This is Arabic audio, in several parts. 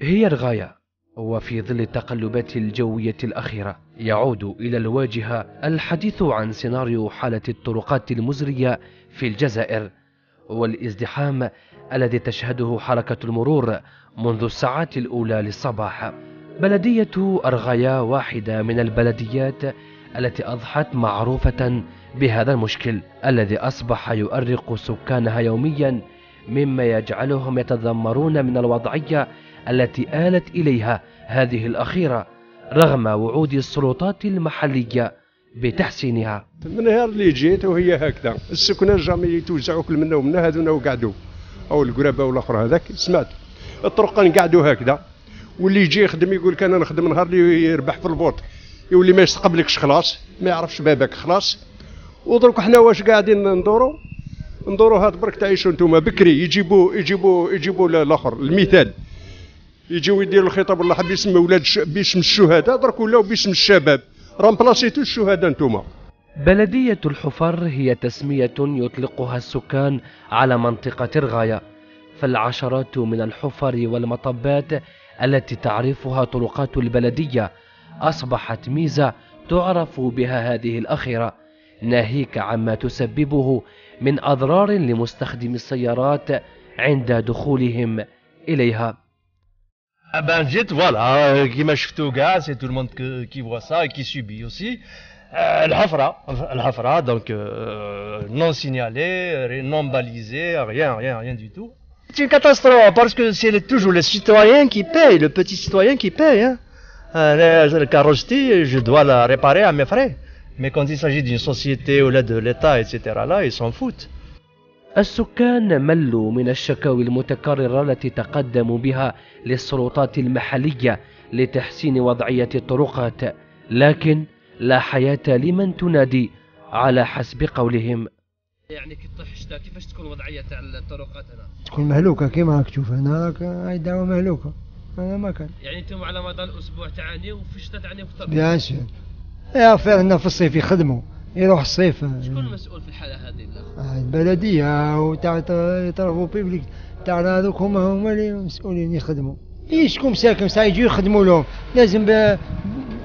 هي الغاية وفي ظل التقلبات الجوية الأخيرة يعود إلى الواجهة الحديث عن سيناريو حالة الطرقات المزرية في الجزائر والازدحام الذي تشهده حركة المرور منذ الساعات الأولى للصباح. بلدية أرغايا واحدة من البلديات التي أضحت معروفة بهذا المشكل الذي أصبح يؤرق سكانها يوميا مما يجعلهم يتذمرون من الوضعية التي آلت إليها هذه الأخيرة رغم وعود السلطات المحلية بتحسينها. من نهار اللي جيت وهي هكذا السكنة جامي يتوزعوا كل منا ومنا هذونا وقعدوا أو القرابة والاخر هذاك سمعت. الطرق نقعدوا هكذا. واللي يجي يخدم يقول لك أنا نخدم نهار اللي يربح في البوط. يولي ما يستقبلكش خلاص ما يعرفش بابك خلاص. ودرك حنا واش قاعدين ندوروا ندوروا هاد برك تعيشوا أنتم بكري يجيبوا يجيبوا يجيبوا الآخر المثال. يجيو يديروا الخطاب والله باسم أولاد باسم الشهداء درك ولاو باسم الشباب. رامبلاسيتو الشهداء أنتم بلدية الحفر هي تسمية يطلقها السكان على منطقة الغاية. فالعشرات من الحفر والمطبات التي تعرفها طرقات البلدية أصبحت ميزة تعرف بها هذه الأخيرة. ناهيك عما تسببه من أضرار لمستخدمي السيارات عند دخولهم إليها. Ah ben, jette, voilà, euh, qui m'a gars, c'est tout le monde que, qui voit ça et qui subit aussi. Euh, L'Hafra, l'Hafra, donc euh, non signalé, euh, non balisé, rien, rien, rien du tout. C'est une catastrophe parce que c'est toujours le citoyen qui paye, le petit citoyen qui paye. Hein. Euh, la carrosserie, je dois la réparer à mes frais. Mais quand il s'agit d'une société ou là de l'État, etc., là, ils s'en foutent. السكان ملوا من الشكاوي المتكررة التي تقدموا بها للسلطات المحلية لتحسين وضعية الطرقات. لكن لا حياة لمن تنادي على حسب قولهم. يعني كي تطيح الشتاء كيفاش تكون وضعية تاع الطرقات هنا؟ تكون مهلوكة كيما راك تشوف هنا راك هاي دعوة مهلوكة. هذا ما كان. يعني أنتم على مدار الأسبوع تعانيوا وفي الشتاء تعانيوا أكثر؟ بيان سور يا فعلا في الصيف يخدموا يروح الصيف. شكون المسؤول في الحالة هذه البلدية وتاع طرفو بيبليك تاع هذوك هما هما اللي مسؤولين يخدموا. اي شكون ساكن ساعة يجوا يخدموا لهم. لازم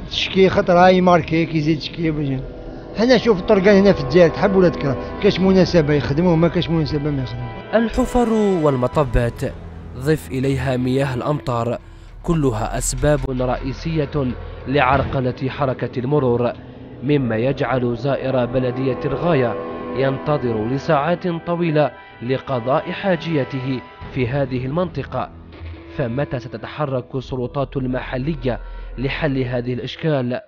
تشكي خطر هاي ماركيك يزيد تشكي هنا شوف الطرقان هنا في الجزائر تحب ولا تكره؟ كاش مناسبة يخدموا ما كاش مناسبة ما يخدموا. الحفر والمطبات ضف إليها مياه الأمطار. كلها أسباب رئيسية لعرقلة حركة المرور. مما يجعل زائر بلدية الغاية ينتظر لساعات طويلة لقضاء حاجيته في هذه المنطقة. فمتى ستتحرك السلطات المحلية لحل هذه الإشكال؟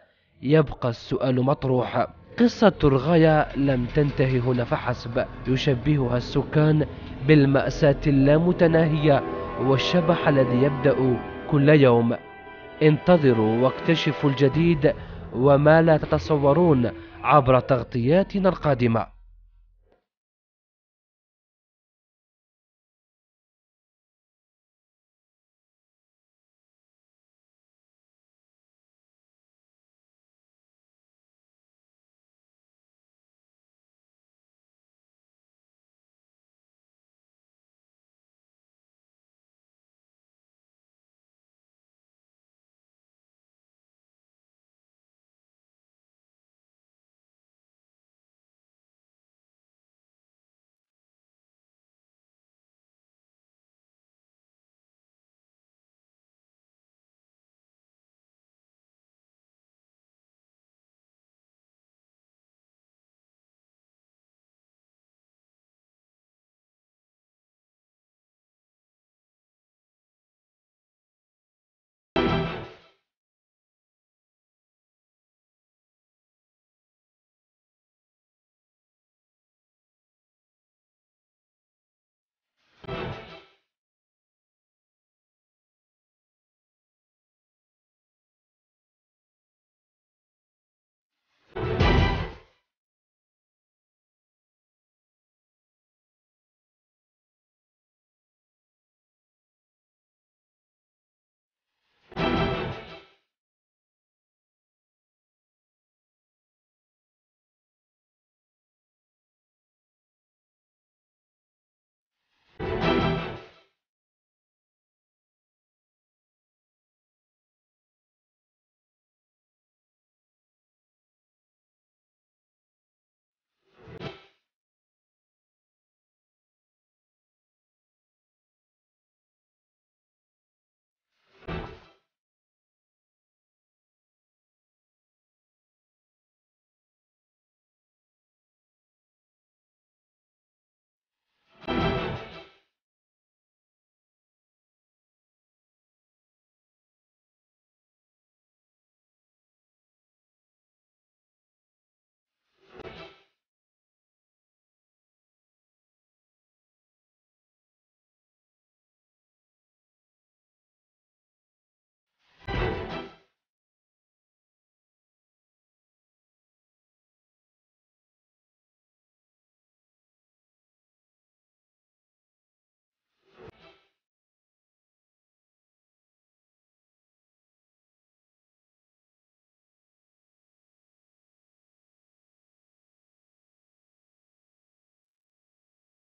يبقى السؤال مطروح. قصة الغاية لم تنتهي هنا فحسب. يشبهها السكان بالمأساة اللامتناهية والشبح الذي يبدأ كل يوم. انتظروا واكتشفوا الجديد وما لا تتصورون عبر تغطياتنا القادمة.